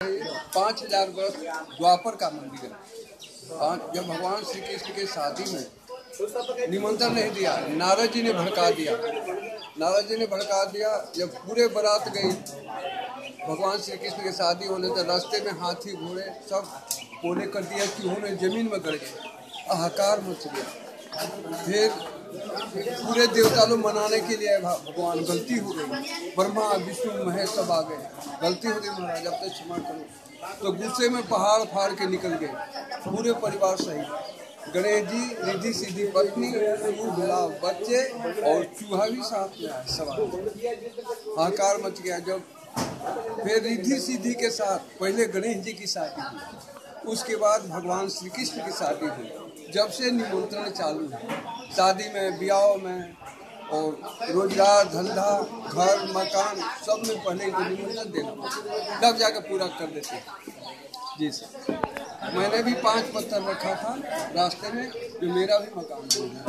पाँच हज़ार वर्ष द्वापर का मंदिर है। जब भगवान श्री कृष्ण के शादी में निमंत्रण नहीं दिया, नारद जी ने भड़का दिया। नारद जी ने भड़का दिया, जब पूरे बारात गई, भगवान श्री कृष्ण की शादी होने तो रास्ते में हाथी घोड़े सब पोले कर दिया कि उन्होंने ज़मीन में गड़ गए हाहाकार मच गया। फिर पूरे देवता लोग मनाने के लिए भगवान गलती हो गई। ब्रह्मा, विष्णु, महेश सब आ गए। गलती हो गई महाराज, अब तक क्षमा करो। तो गुस्से में पहाड़ फाड़ के निकल गए। पूरे परिवार सहित गणेश जी, रिद्धि सीधी पत्नी लाभ बच्चे और चूहा भी साथ में आए सवाल हाहाकार मच गया। जब फिर रिद्धि सीधी के साथ, पहले गणेश जी की शादी उसके बाद भगवान श्री कृष्ण की शादी हुई जब से निमंत्रण चालू है। शादी में, ब्याह में और रोज़गार, धंधा, घर, मकान, सब में पहले इनको निमंत्रण देना तब जाकर पूरा कर देते हैं। जी सर। मैंने भी पाँच पत्थर रखा था रास्ते में, जो मेरा भी मकान बन गया